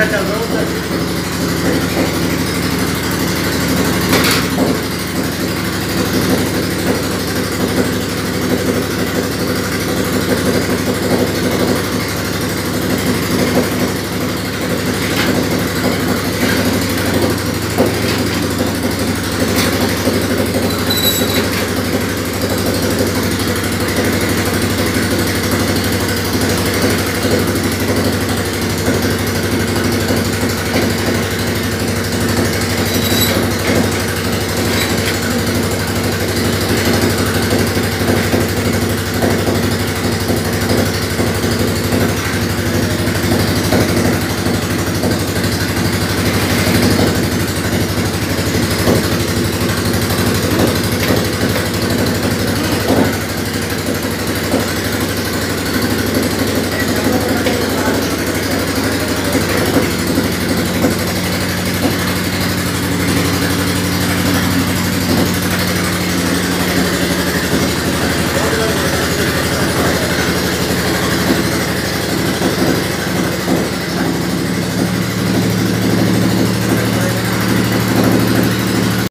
Graças a Deus.